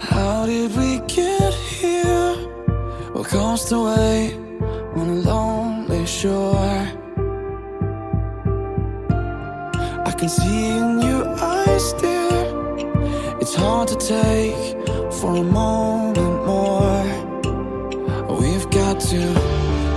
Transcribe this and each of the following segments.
How did we get here? We're cast away on a lonely shore. I can see in your eyes, dear. It's hard to take for a moment more. We've got to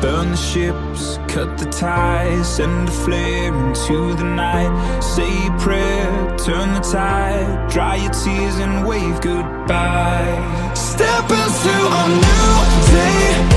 burn the ships cut the ties, send a flare into the night. Say a prayer, turn the tide, dry your tears and wave goodbye. step into a new day.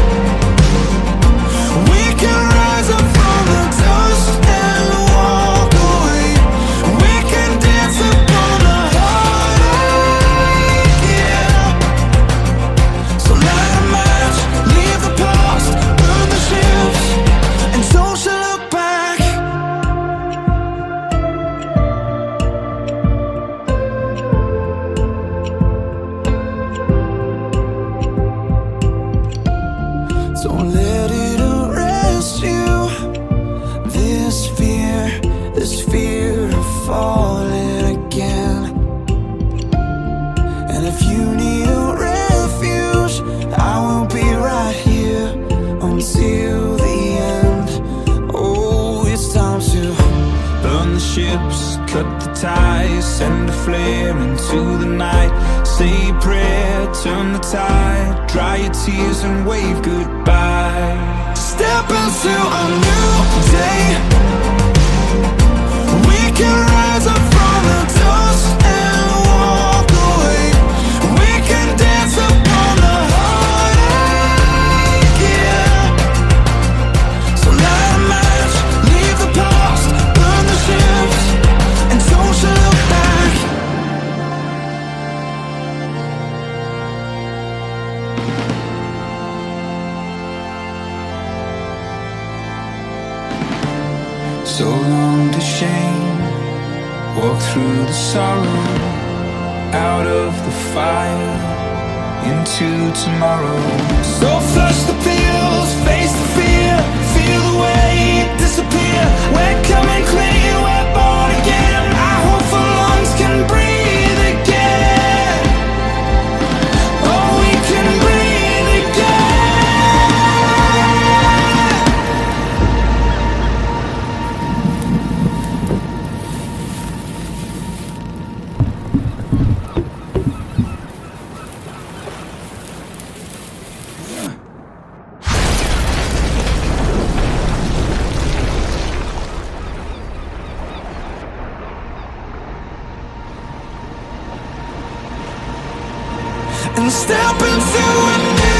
Ties, send a flare into the night. Say a prayer, turn the tide, dry your tears and wave goodbye. step into a new day. We can rise shame, walk through the sorrow, out of the fire, into tomorrow. So flush and step into a new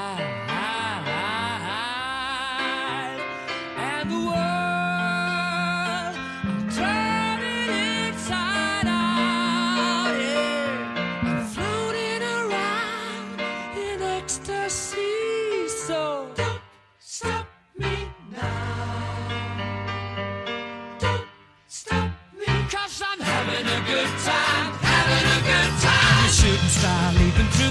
star leaping through.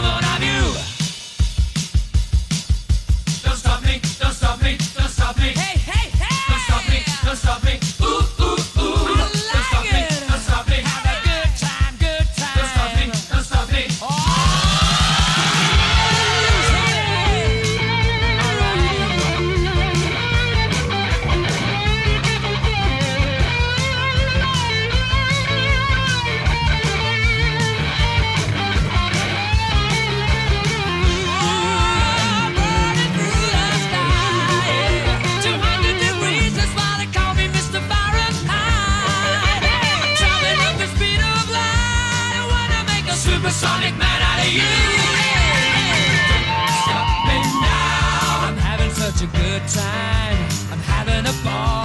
good time. I'm having a ball.